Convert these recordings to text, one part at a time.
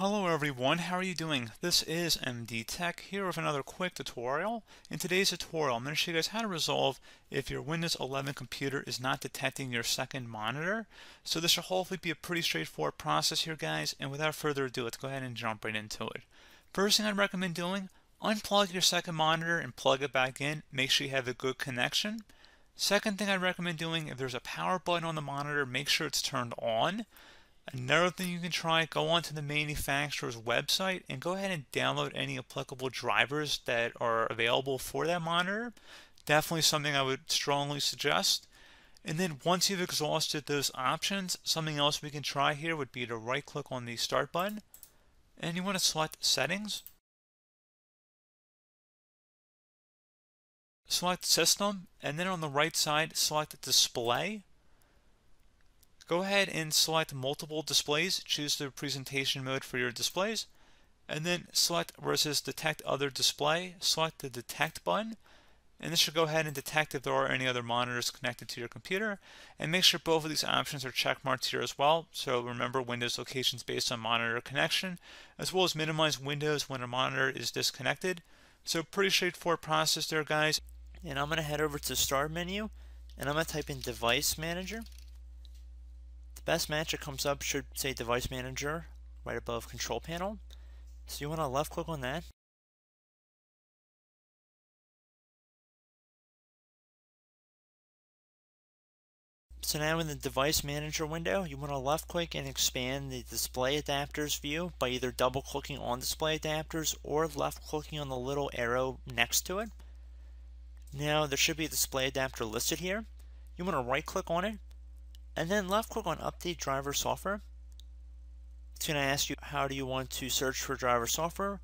Hello everyone, how are you doing? This is MD Tech here with another quick tutorial. In today's tutorial, I'm going to show you guys how to resolve if your Windows 11 computer is not detecting your second monitor. So this should hopefully be a pretty straightforward process here guys, and without further ado, let's go ahead and jump right into it. First thing I'd recommend doing, unplug your second monitor and plug it back in. Make sure you have a good connection. Second thing I'd recommend doing, if there's a power button on the monitor, make sure it's turned on. Another thing you can try, go onto the manufacturer's website and go ahead and download any applicable drivers that are available for that monitor. Definitely something I would strongly suggest. And then once you've exhausted those options, something else we can try here would be to right click on the start button and you want to select settings. Select system and then on the right side select display Go ahead and select multiple displays, choose the presentation mode for your displays, and then select says detect other display, select the detect button, and this should go ahead and detect if there are any other monitors connected to your computer. And make sure both of these options are check marked here as well. So remember Windows locations based on monitor connection as well as minimize windows when a monitor is disconnected. So pretty straightforward process there guys. And I'm going to head over to start menu and I'm going to type in device manager. the best match that comes up should say Device Manager right above Control Panel. So you want to left click on that. So now in the Device Manager window, you want to left click and expand the Display Adapters view by either double clicking on Display Adapters or left clicking on the little arrow next to it. Now there should be a display adapter listed here. You want to right click on it and then left click on update driver software. It's going to ask you how do you want to search for driver software.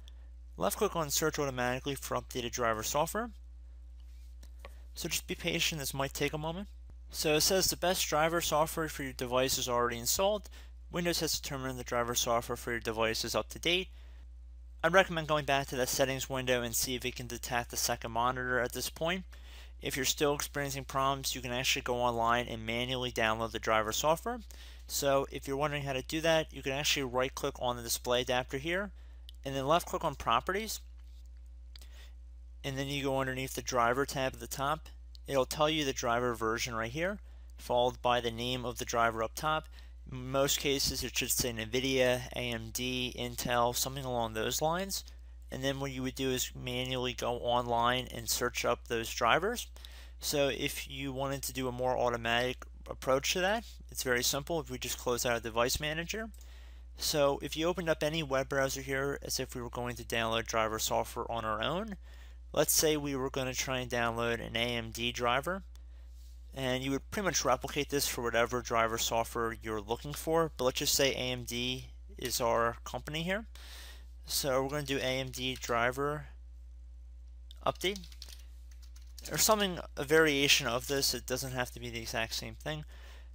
Left click on search automatically for updated driver software. So just be patient, this might take a moment. So it says the best driver software for your device is already installed. Windows has determined the driver software for your device is up to date. I'd recommend going back to the settings window and see if it can detect the second monitor at this point. If you're still experiencing problems, you can actually go online and manually download the driver software. So if you're wondering how to do that, you can actually right click on the display adapter here and then left click on properties. And then you go underneath the driver tab at the top. It'll tell you the driver version right here, followed by the name of the driver up top. In most cases, it should say NVIDIA, AMD, Intel, something along those lines and then what you would do is manually go online and search up those drivers. So if you wanted to do a more automatic approach to that, it's very simple if we just close out a device manager. So if you opened up any web browser here as if we were going to download driver software on our own, let's say we were going to try and download an AMD driver, and you would pretty much replicate this for whatever driver software you're looking for, but let's just say AMD is our company here. So we're going to do AMD driver update or something, a variation of this. It doesn't have to be the exact same thing.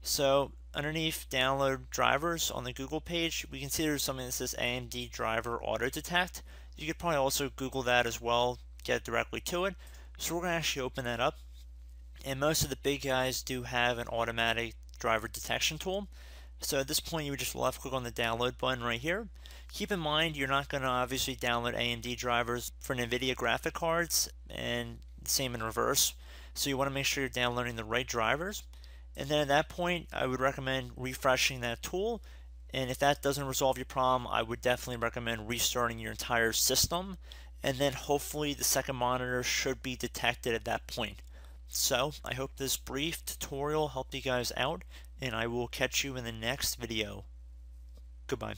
So underneath download drivers on the Google page, we can see there's something that says AMD driver auto detect. You could probably also Google that as well, get directly to it. So we're going to actually open that up. And most of the big guys do have an automatic driver detection tool. So at this point, you would just left click on the download button right here. Keep in mind, you're not going to obviously download AMD drivers for NVIDIA graphic cards and same in reverse. So you want to make sure you're downloading the right drivers. And then at that point, I would recommend refreshing that tool. And if that doesn't resolve your problem, I would definitely recommend restarting your entire system. And then hopefully the second monitor should be detected at that point. So I hope this brief tutorial helped you guys out and I will catch you in the next video. Goodbye.